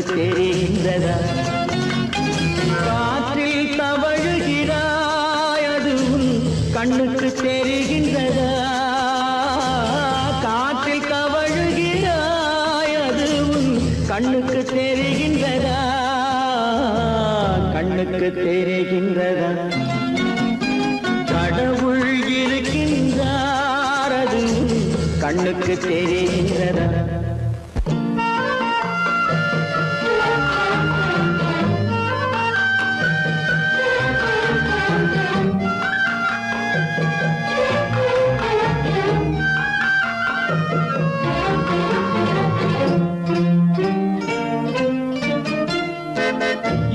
உனக்கு தெரிகின்றதா காற்றில் தவழுகிறாய் அது உன் கண்ணுக்கு தெரிகின்றதா காற்றில் தவழுகிறாய் அது உன் கண்ணுக்கு தெரிகின்றதா கண்ணுக்கு தெரிகின்றதா கடவுள் இருக்கின்றார் அது கண்ணுக்கு தெரிய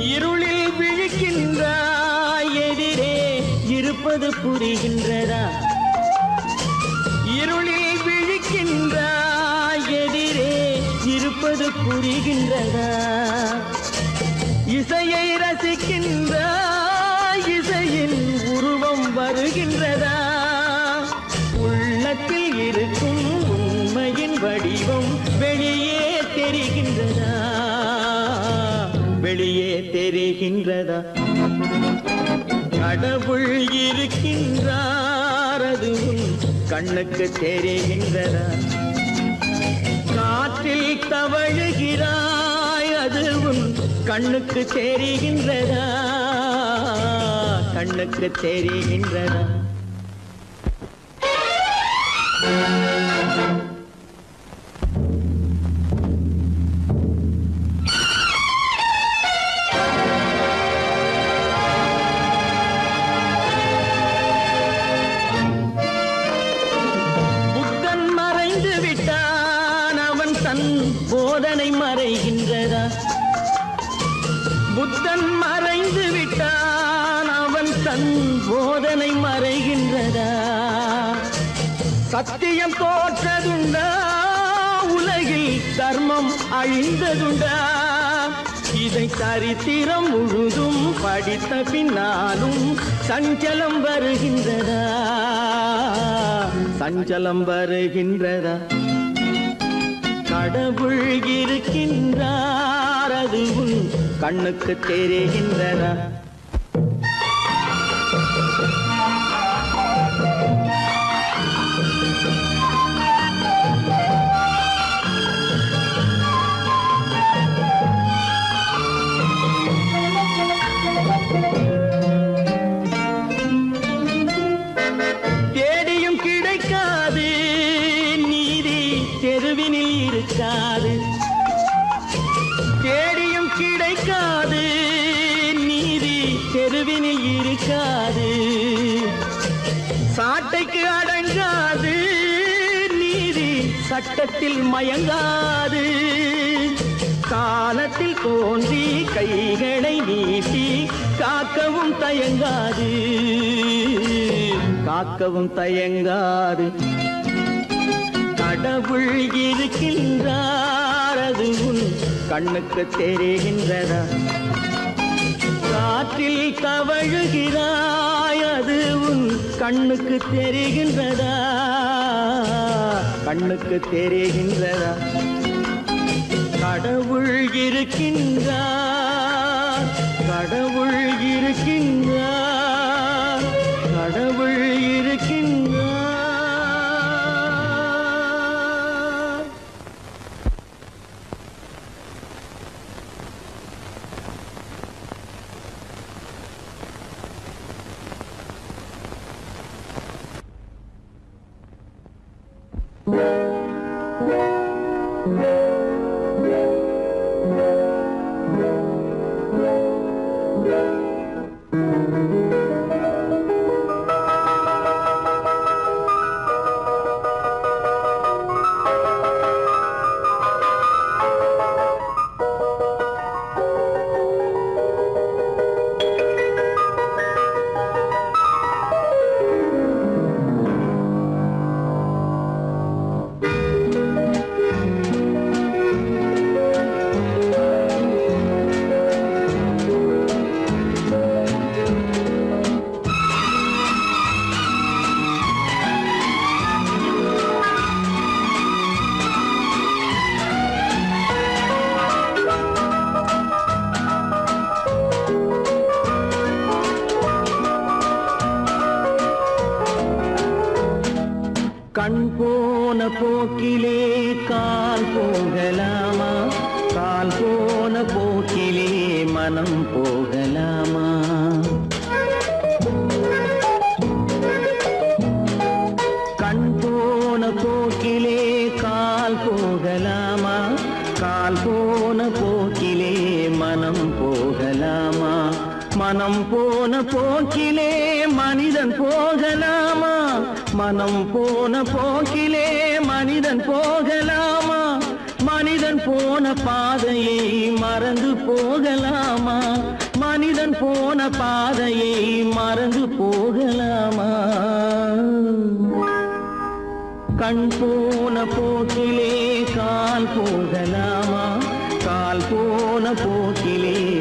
இருளில் விழிக்கின்றாய் எதிரே இருப்பது புரிகின்றதா? இருளில் விழிக்கின்றாய் எதிரே இருப்பது புரிகின்றதா? இசையை ரசிக்கின்றாய் இருக்கின்றதா கடவுள் இருக்கின்றார் அது கண்ணுக்கு தெரிகின்றதா? காற்றில் தவழுகிறாய் அதுவும் கண்ணுக்கு தெரிகின்றதா? கண்ணுக்கு தெரிகின்றதா? அழிந்ததுண்டா. இதை சரித்திரம் முழுதும் படித்த பின்னாலும் சஞ்சலம் வருகின்றதா? சஞ்சலம் வருகின்றதா? கடவுள் இருக்கின்றார் அதுவும் கண்ணுக்கு தெரிகின்றதா? சட்டத்தில் மயங்காது. காலத்தில் தோன்றி கைகளை நீட்டி காக்கவும் தயங்காது. காக்கவும் தயங்காது. கடவுள் இருக்கின்றார் அது உன் கண்ணுக்கு தெரிகின்றதா? காற்றில் தவழுகிறாய் அது உன் கண்ணுக்கு தெரிகின்றதா? கண்ணுக்கு தெரிகின்றதா? கடவுள் இருக்கின்றார் கடவுள் இருக்கின்றார் கடவுள் இருக்கின்றார் போக்கிலே மனம் போகலாமா? கண் போன போக்கிலே கால் போகலாமா? கால் போன போக்கிலே மனம் போகலாமா? மனம் போன போக்கிலே மனிதன் போகலாமா? மனம் போன போக்கிலே மனிதன் போகலாம்? போன பாதையை மறந்து போகலாமா? மனிதன் போன பாதையை மறந்து போகலாமா? கண் போன போக்கிலே கால் போகலாமா? கால் போன போக்கிலே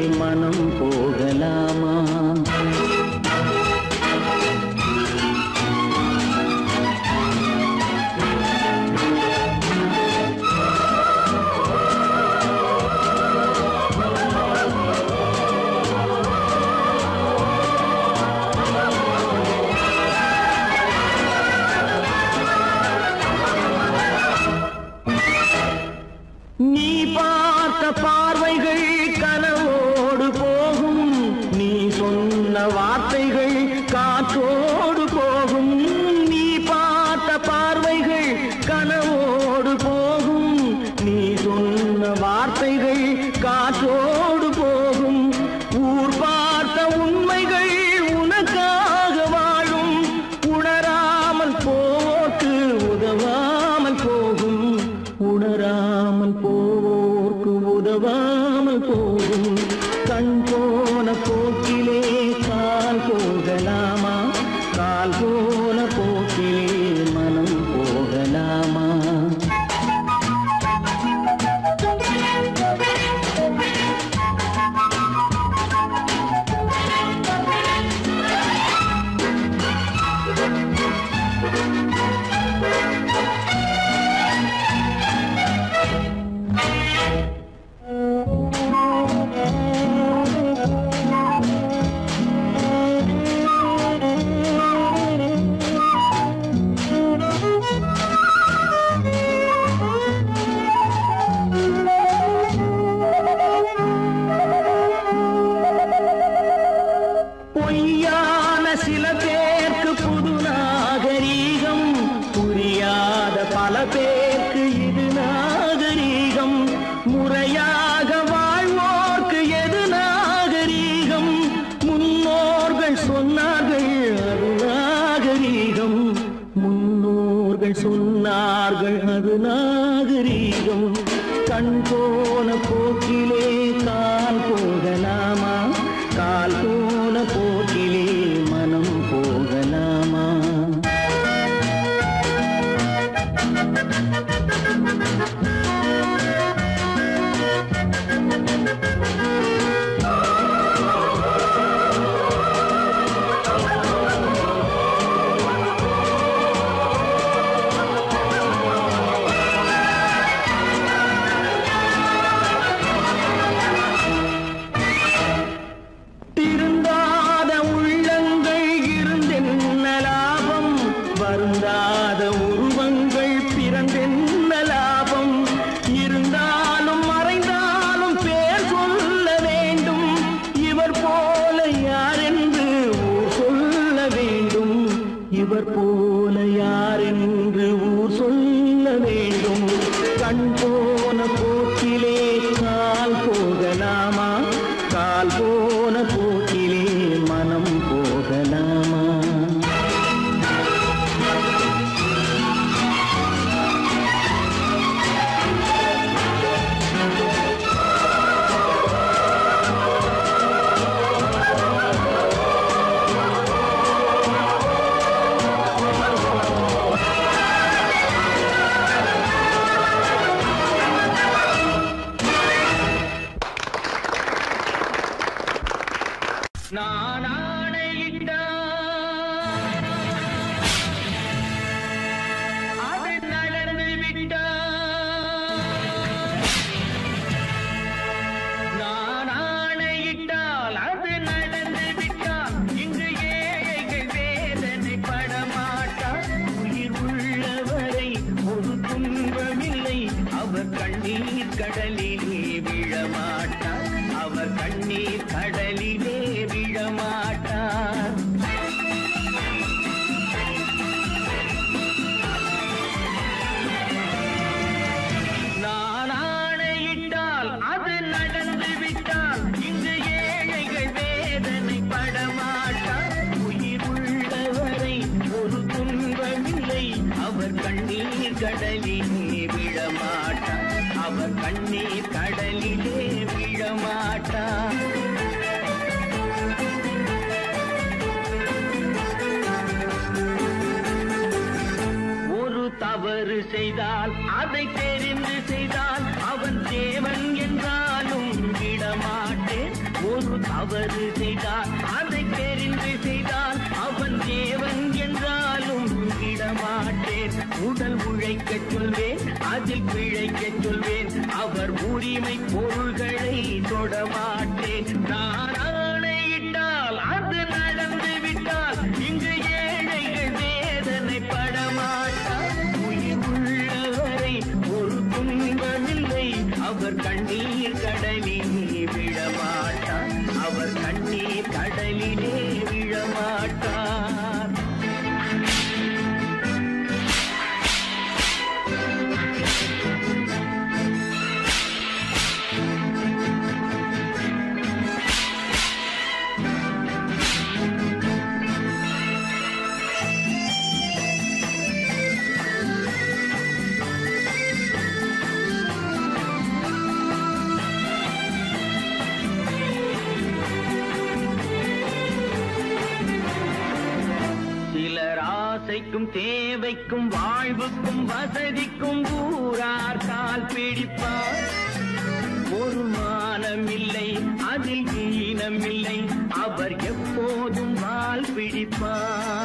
काटो No. உரிமை பொருள்களை தொடவா உயிர்க்கும் வாழ்வுக்கும் வசதிக்கும் ஊரார் கால் பிடிப்பார். ஒரு மானமில்லை அதில் ஈனமில்லை அவர் எப்போதும் வால் பிடிப்பார்.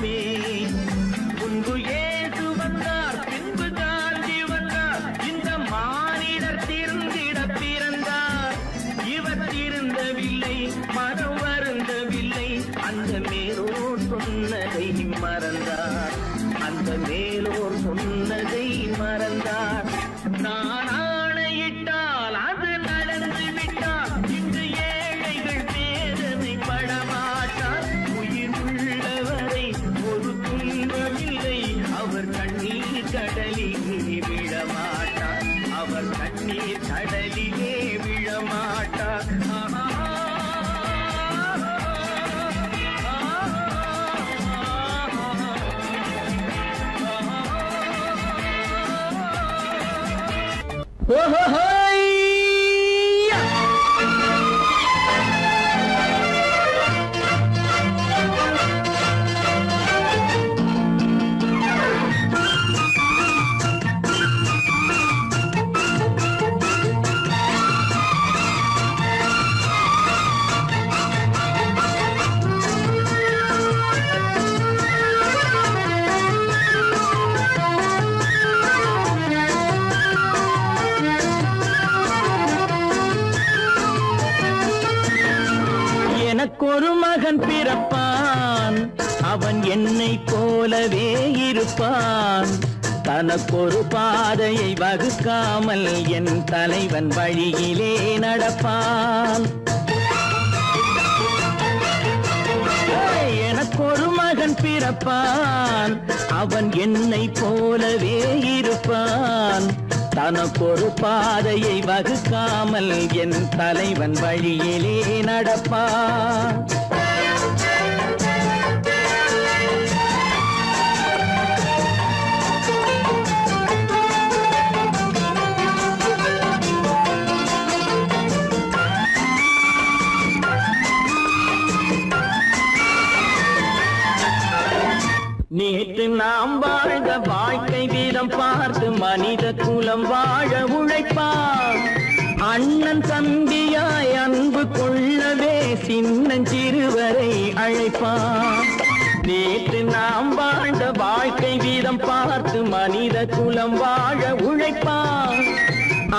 me. கண்ணீர் கடலிலே விழமாட்டா Whoa, whoa! இருப்பான் தனக்கொரு பாதையை வகுக்காமல் என் தலைவன் வழியிலே நடப்பான். எனக்கொரு மகன் பிறப்பான். அவன் என்னை போலவே இருப்பான். தனக்கொரு பாதையை வகுக்காமல் என் தலைவன் வழியிலே நடப்பான். நாம் வாழ்ந்த வாழ்க்கை வீதம் பார்த்து மனித குலம் வாழ உழைப்பான் அண்ணன் தம்பியாய் அன்பு கொள்ளவே சின்னஞ்சிறுவரை அழைப்பான் நேற்று நாம் வாழ்ந்த வாழ்க்கை வீதம் பார்த்து மனித குலம் வாழ உழைப்பான்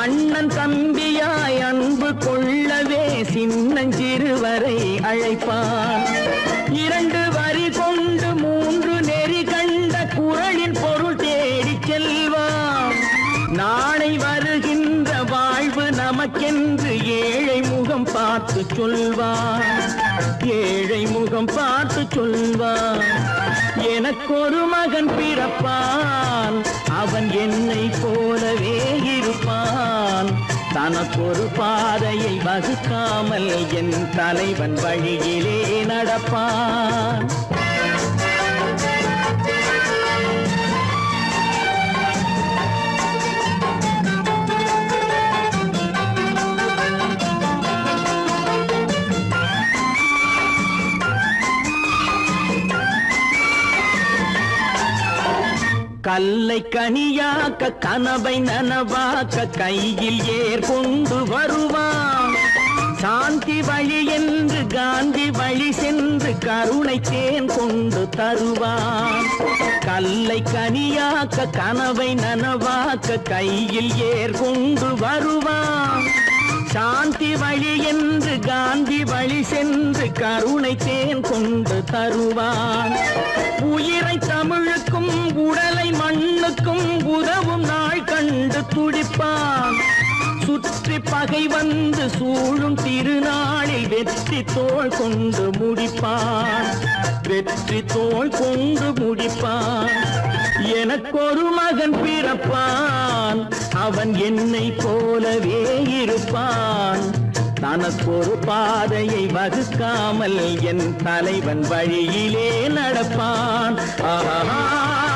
அண்ணன் தம்பியாய் அன்பு கொள்ளவே சின்னஞ்சிறுவரை அழைப்பான் சொல்வான் ஏழை முகம் பார்த்து சொல்வான் எனக்கொரு மகன் பிறப்பான். அவன் என்னை போலவே இருப்பான். தனக்கொரு பாதையை வகுக்காமல் என் தலைவன் வழியிலே நடப்பான். கல்லை கனியாக்க கனவை நனவாக்க கையில் ஏர் கொண்டு வருவான். சாந்தி வழி என்று காந்தி வழி சென்று கருணை தேன் கொண்டு தருவான். கல்லை கனியாக்க கனவை நனவாக்க கையில் ஏர் கொண்டு வருவான். சாந்தி வழி என்று காந்தி வழி சென்று கருணை தேன் கொண்டு தருவான். உயிரை தமிழுக்கும் உடலை மண்ணுக்கும் உதவும் நாள் கண்டு துடிப்பான். சுற்றி பகை வந்து சூழும் திருநாளில் வெற்றி தோல் கொண்டு முடிப்பான். வெற்றி தோல் கொண்டு முடிப்பான். எனக்கொரு மகன் பிறப்பான். அவன் என்னை போலவே இருப்பான். தனக்கொரு பாதையை வகுக்காமல் என் தலைவன் வழியிலே நடப்பான். ஆஹா.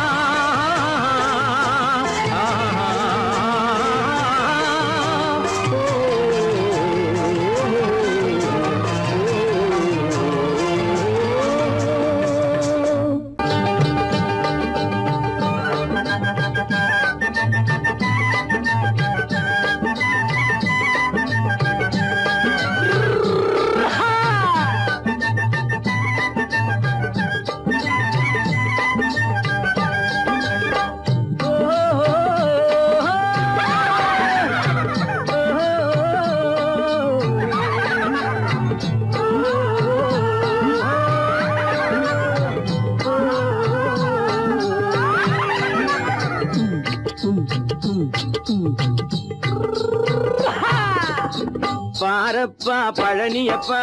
பழனியப்பா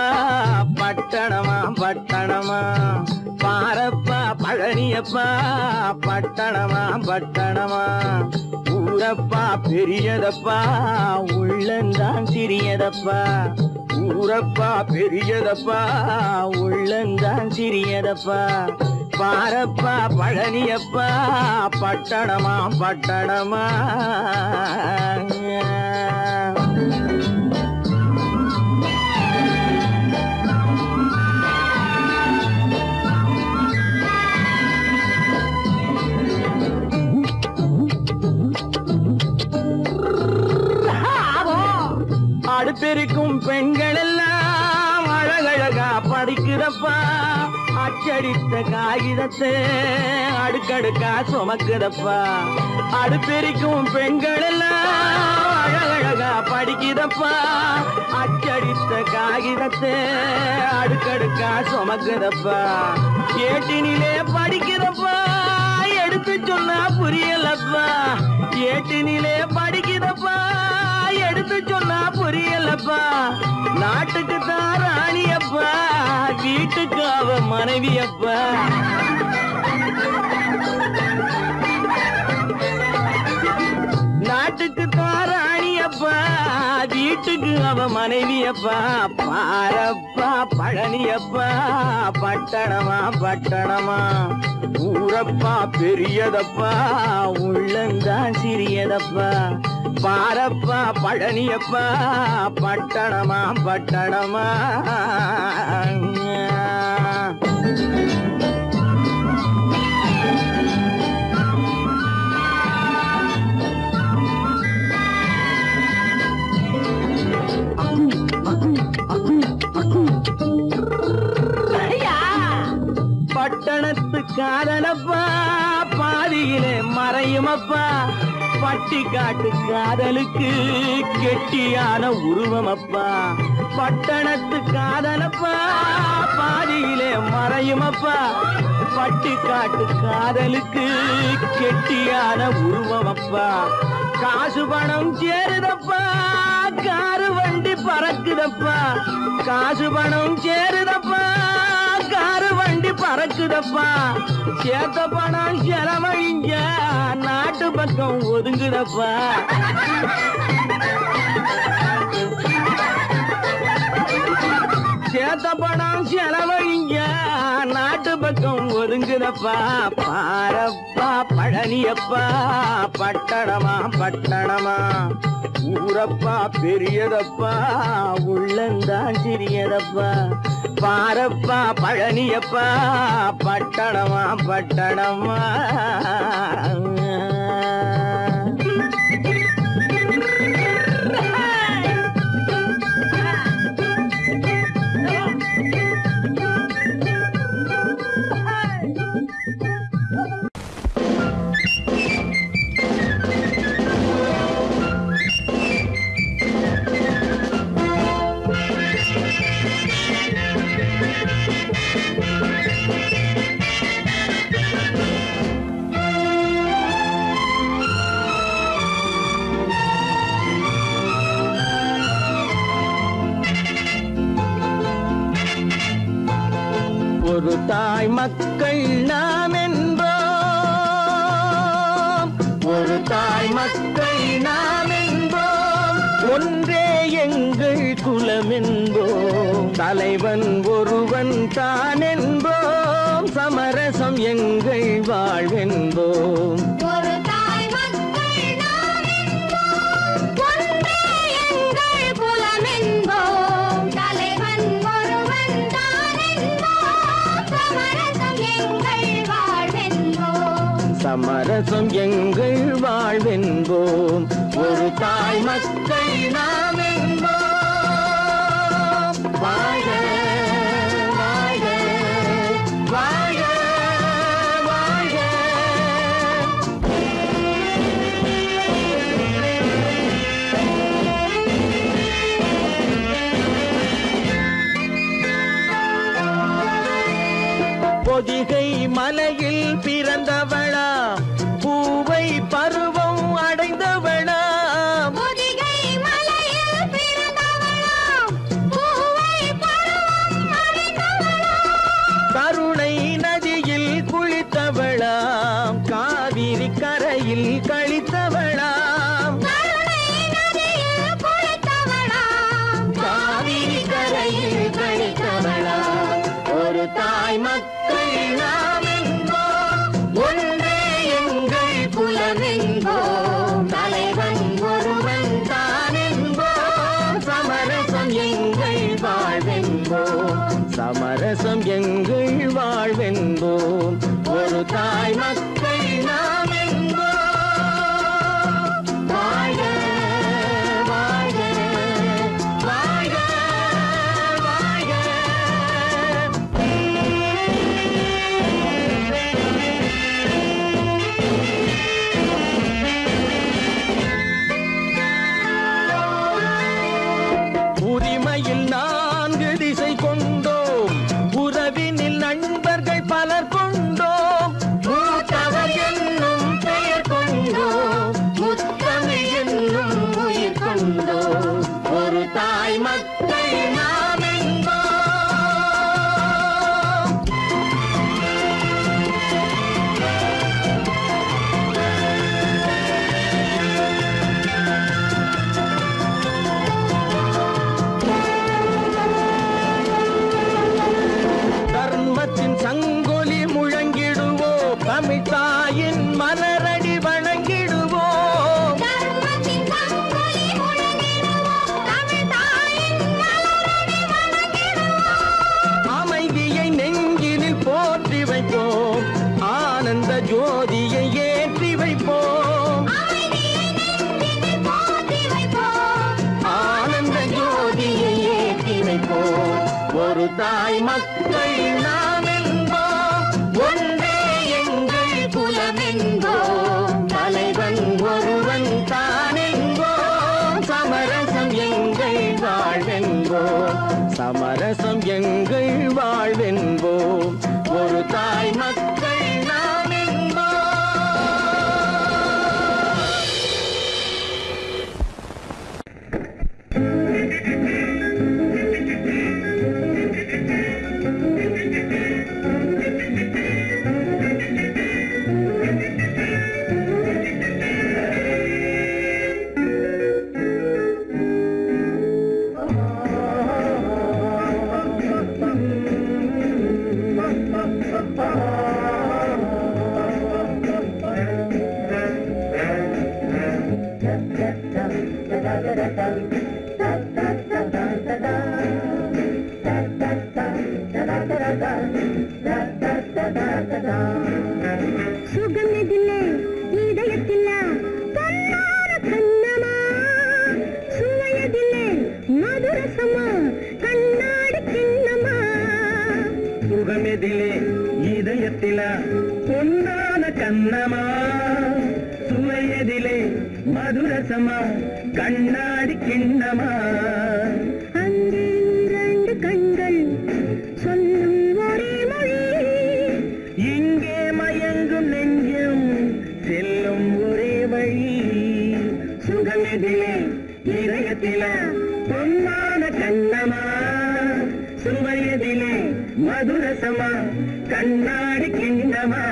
பட்டணமா பட்டணமா? பாரப்பா பழனியப்பா பட்டணமா பட்டணமா? ஊரப்பா பெரியதப்பா உள்ளந்தான் சிறியதப்பா? ஊரப்பா பெரியதப்பா உள்ளந்தான் சிறியதப்பா? பாரப்பா பழனியப்பா பட்டணமா பட்டணமா? அச்சடித்த காகிதத்தை அடுக்கடுக்கா சுமக்குதப்பா. அடுப்பெரிக்கும் பெண்கள் எல்லாம் அழகழகா படிக்குதப்பா. அச்சடித்த காகிதத்தை அடுக்கடுக்கா சுமக்குதப்பா. ஏட்டினிலே படிக்குதப்பா. எடுத்து சொன்னா புரியலப்பா. ஏட்டினிலே படிக்குதப்பா. எடுத்து சொன்னா புரியலப்பா. நாட்டுக்கு தார வீட்டுக்கு அவ மனைவியப்பா நாட்டுக்கு தாராணி அப்பா வீட்டுக்கு அவ மனைவி அப்பா. பாரப்பா பழனி அப்பா. பட்டணமா பட்டணமா. ஊரப்பா பெரியதப்பா. உள்ளந்தான் சிறியதப்பா. பாரப்பா பழனியப்பா பட்டணமா பட்டணமா. பட்டணத்து காதலப்பா பாதியிலே மறையுமப்பா. பட்டி காட்டு காதலுக்கு கெட்டியான உருவமப்பா. பட்டணத்து காதலப்பா பாதியிலே மறையுமப்பா. பட்டி காட்டு காதலுக்கு கெட்டியான உருவமப்பா. காசு பணம் சேருதப்பா காரு வண்டி பறக்குதப்பா. காசு பணம் சேருதப்பா. காரு வண்டி பறக்குதப்பா. சேத்த பணம் செலவழிங்க நாட்டு பக்கம் ஒதுங்குதப்பா. சேத்த பணம் செலவழிங்க நாட்டு பக்கம் ஒதுங்குதப்பா. பாரப்பா பழனியப்பா. பட்டணமா பட்டணமா. ஊரப்பா பெரியதப்பா உள்ளந்தான் சிறியதப்பா பாரப்பா பழனியப்பா பட்டணமா பட்டணமா. தாய் மக்கள் நாம் என்போம். ஒரு தாய் மக்கள் நாம் என்போம். ஒன்றே எங்கள் குலம் என்போம். தலைவன் ஒருவன் தான் என்போம். சமரசம் எங்கள் வாழ்வென்போம். சமரசம் எங்கள் வாழ்வென்போம். ஒரு தாய் மக்கள் நாம் என்போம் வாழ்க இதயத்தில பொன்னான கண்ணமா சுவையதிலே மதுரசமா கண்ணாடி கிண்ணமா.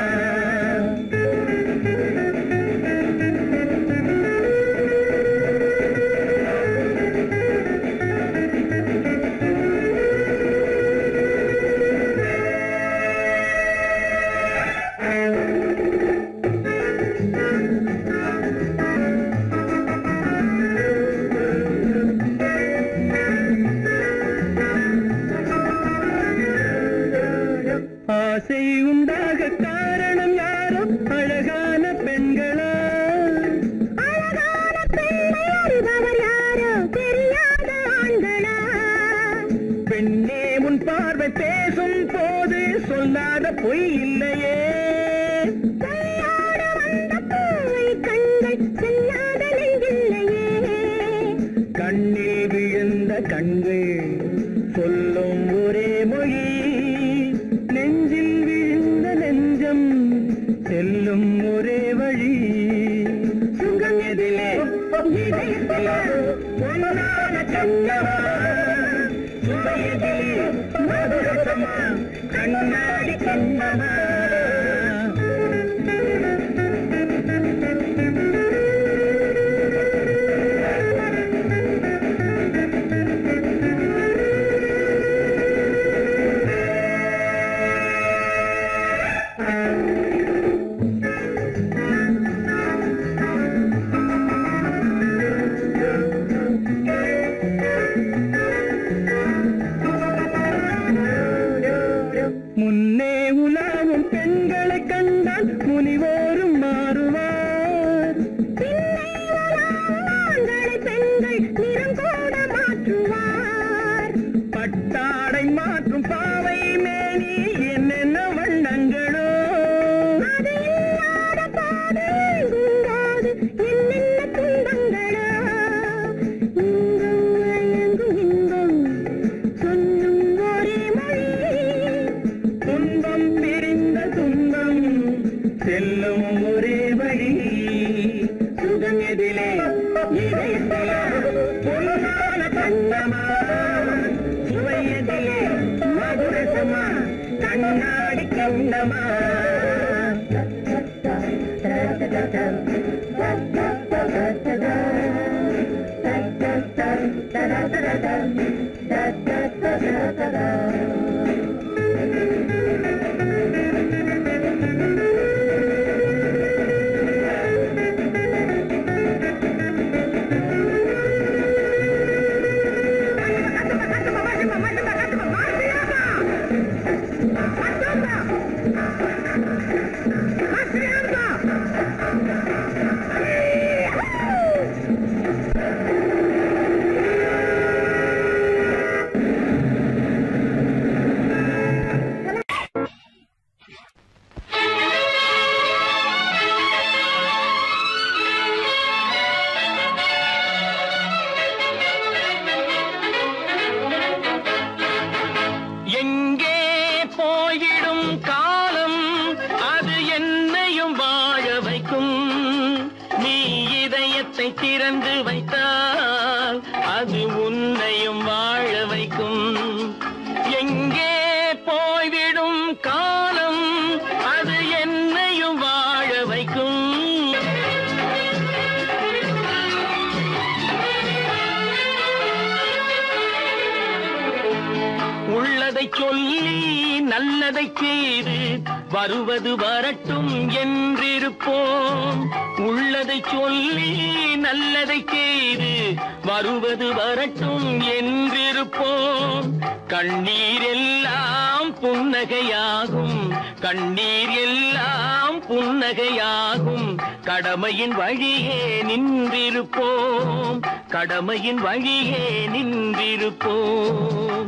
கண்ணீர் எல்லாம் புன்னகையாகும். கடமையின் வழியே நின்றிருப்போம். கடமையின் வழியே நின்றிருப்போம்.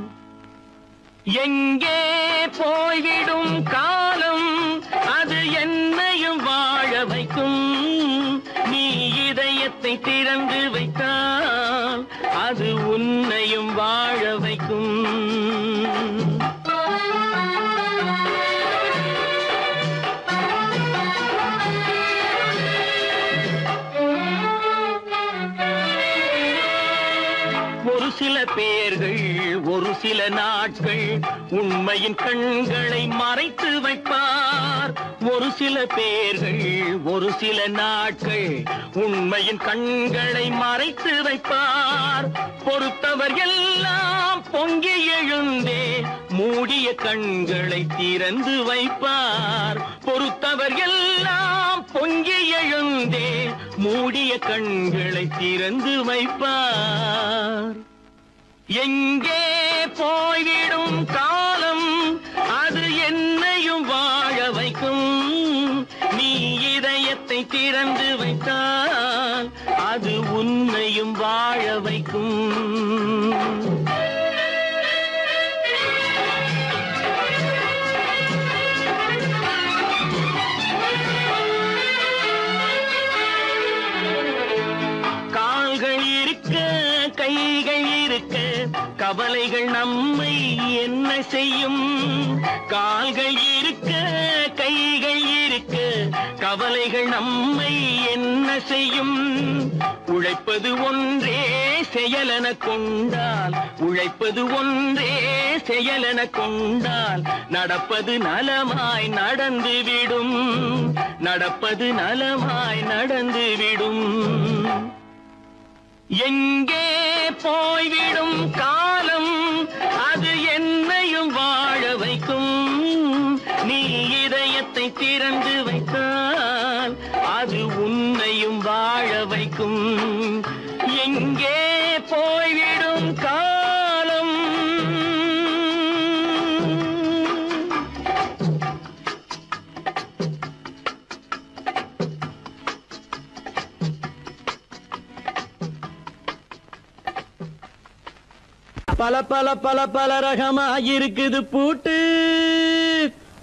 எங்கே போய்விடும் காலம்? உண்மையின் கண்களை மறைத்து வைப்பார். ஒரு சில பேர்கள் ஒரு சில நாட்கள் உண்மையின் கண்களை மறைத்து வைப்பார். பொறுத்தவர் எல்லாம் பொங்கி எழுந்தே மூடிய கண்களை திறந்து வைப்பார். பொறுத்தவர் எல்லாம் பொங்கி எழுந்தே மூடிய கண்களை திறந்து வைப்பார். எங்கே போய்விடும் காலம் அது என்னையும் வாழ வைக்கும். நீ இதயத்தை திறந்து வைத்தால் அது உன்னையும் வாழ வைக்கும். கவலைகள் நம்மை என்ன செய்யும்? கால்கள் இருக்க கைகள் இருக்க கவலைகள் நம்மை என்ன செய்யும்? உழைப்பது ஒன்றே செயலென கொண்டால் உழைப்பது ஒன்றே செயலென கொண்டால் நடப்பது நலமாய் நடந்துவிடும் நடப்பது நலமாய் நடந்துவிடும் எங்கே போய்விடும் காலம் அது என்னையும் வாழ வைக்கும். நீ இதயத்தை திறந்து வைத்தால் பல பல பல பல ரகமா இருக்குது பூட்டு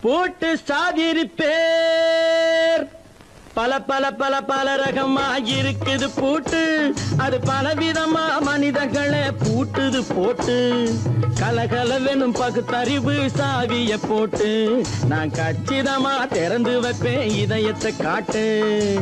பூட்டு சாதிருப்பேர் பல பல பல பல ரகமா இருக்குது பூட்டு. அது பலவிதமா மனிதர்களை பூட்டுது போட்டு. கலகலவெனும் பகுத்தறிவு சாவிய போட்டு. நான் கச்சிதமா திறந்து வைப்பேன் இதயத்தை காட்டு.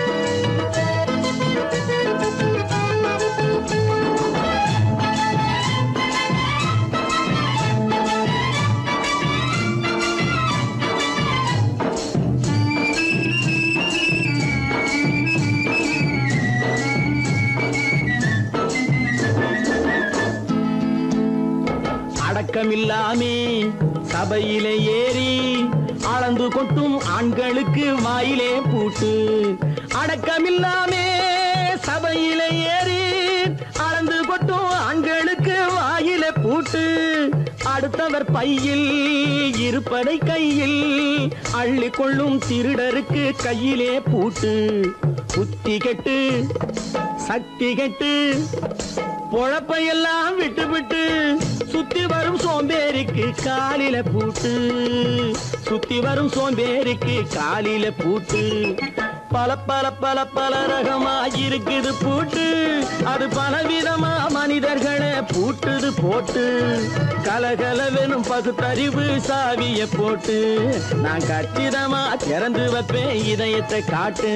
அடக்கமில்லாமே சபையிலே ஏறி அளந்து கொட்டும் ஆண்களுக்கு வாயிலே பூட்டு. அடக்கமில்லாமே சபையிலே ஏறி அளந்து கொட்டும் ஆண்களுக்கு வாயிலே பூட்டு. அடுத்தவர் பையில் இருப்பதை கையில் அள்ளி கொள்ளும் திருடருக்கு கையிலே பூட்டு. புத்தி கெட்டு சக்தி கெட்டு பொழப்பையெல்லாம் விட்டு விட்டு சுத்தி வரும் சோம்பேறிக்கு காலில பூட்டு சுத்தி வரும் சோம்பேறிக்கு காலில பூட்டு. பல பல பல பல ரகமா இருக்குது பூட்டு. அது பலவிதமா மனிதர்களை பூட்டுது போட்டு. கலகலவெனும் பகுத்தறிவு சாவிய போட்டு. நான் கச்சிதமா திறந்து வைப்பேன் இதயத்தை காட்டு.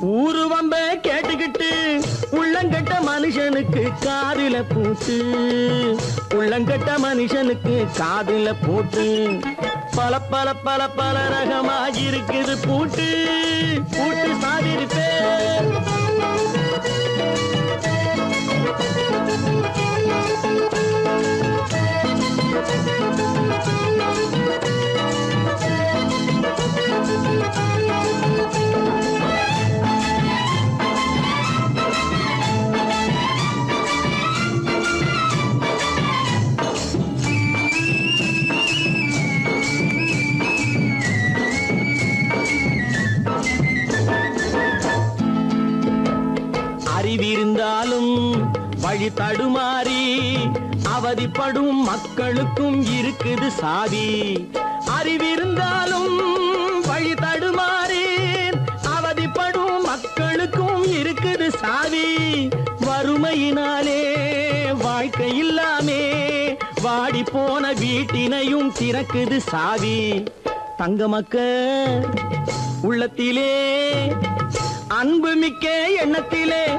ஊரு வம்ப கேட்டுக்கிட்டு உள்ளங்கட்ட மனுஷனுக்கு காதுல பூட்டு உள்ளங்கட்ட மனுஷனுக்கு காதுல பூட்டு பல பல பல பல ரகமாக இருக்குது பூட்டு பூட்டு சாதிருப்பேன். படும் மக்களுக்கும் இருக்குது சாதி. அறிவிருந்தாலும் வழி தடுமாறேன். அவதிப்படும் மக்களுக்கும் இருக்குது சாதி. வறுமையினாலே வாழ்க்கை இல்லாமே. வாடி போன வீட்டினையும் திறக்குது சாவி தங்க மக்க உள்ளத்திலே அன்பு மிக்க எண்ணத்திலே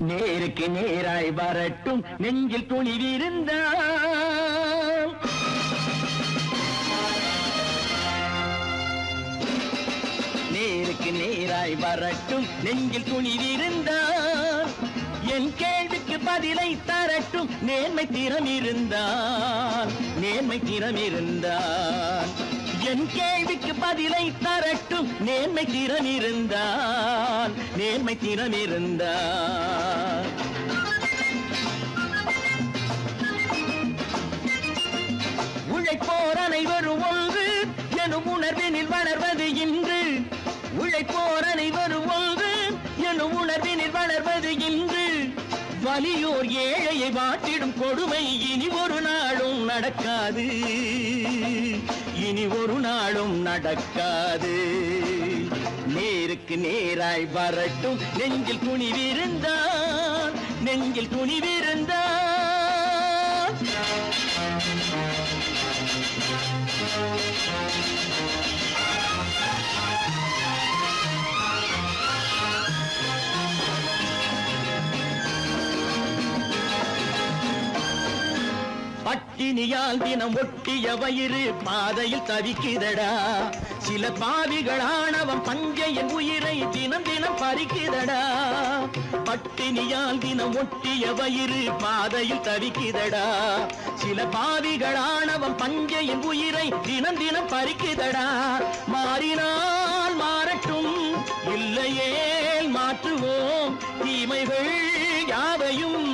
நேருக்கு நேராய் வரட்டும் நெஞ்சில் துணிவிருந்தால் நேருக்கு நேராய் வரட்டும் நெஞ்சில் துணிவிருந்தால் என் கேள்விக்கு பதிலை தரட்டும் நேர்மை திறம் இருந்தால் நேர்மை திறம் இருந்தால் என் கேள்விக்கு பதிலை தரட்டும். நேர்மை திறன் இருந்தால் நேர்மை திறன் இருந்தால் உழைப்போர் அனைவரும் ஒன்று எனும் உணர்வினில் வளர்வது இன்று. உழைப்போர் அனைவரும் ஒன்று எனும் உணர்வினில் வளர்வது இன்று. வலியோர் ஏழையை வாட்டிடும் கொடுமை இனி ஒரு நாளும் நடக்காது. இனி ஒரு நாளும் நடக்காது. நேருக்கு நேராய் வரட்டும். நெஞ்சில் துணிவிருந்தால் நெஞ்சில் துணிவிருந்தால். பட்டினியால் தினம் ஒட்டிய வயிறு பாதையில் தவிக்குதடா சில பாவிகளானவன் பஞ்சையின் உயிரை தினம் தினம் பறிக்குதடா பட்டினியால் தினம் ஒட்டிய வயிறு பாதையில் தவிக்குதடா சில பாவிகளானவன் பஞ்சையின் உயிரை தினம் தினம் பறிக்குதடா மாறினால் மாறட்டும் இல்லையே மாற்றுவோம். தீமைகள் யாவையும்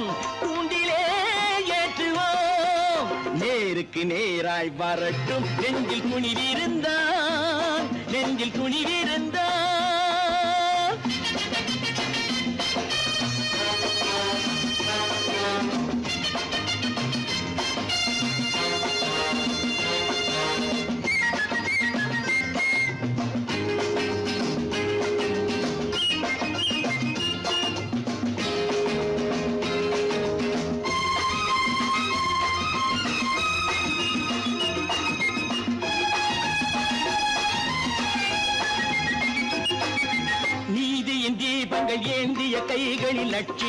நேருக்கு நேராய் வரட்டும். நெஞ்சில் துணிவிருந்தான் நெஞ்சில் துணிவிருந்தான்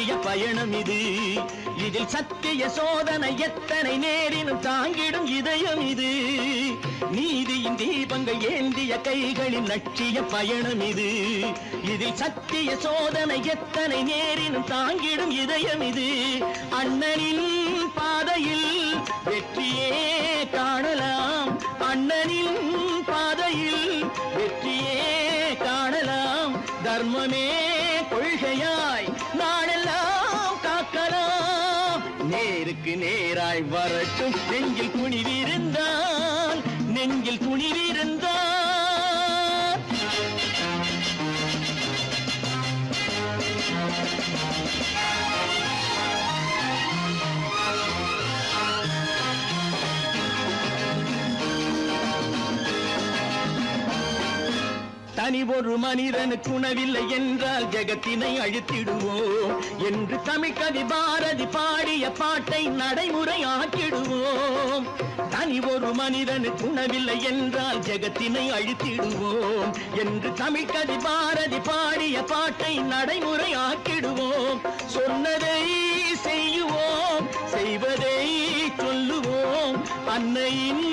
ஆடிய பயணம் இது. இதில் சத்திய சோதனை எத்தனை நேரினும் தாங்கிடும் இதயம் இது. நீதியின் தீபங்கள் ஏந்திய கைகளின் லட்சிய பயணம் இது. இதில் சத்திய சோதனை எத்தனை நேரினும் தாங்கிடும் இதயம் இது. அண்ணனின் பாதையில் வெற்றியே காணலாம். அண்ணனின் நேருக்கு நேராய் வரட்டும். நெஞ்சில் குனிவிருந்தான் நெஞ்சில் குனிவிருந்தான் தனி ஒரு மனிதனுக்கு உணவில்லை என்றால் ஜெகத்தினை அழித்திடுவோம். என்று தமிழ்கவி பாரதி பாடிய பாட்டை நடைமுறை ஆக்கிடுவோம். தனி ஒரு மனிதனுக்கு உணவில்லை என்றால் ஜெகத்தினை அழித்திடுவோம். என்று தமிழ்கவி பாரதி பாடிய பாட்டை நடைமுறை ஆக்கிடுவோம். சொன்னதை செய்யுவோம் செய்வதை சொல்லுவோம். அன்னையின்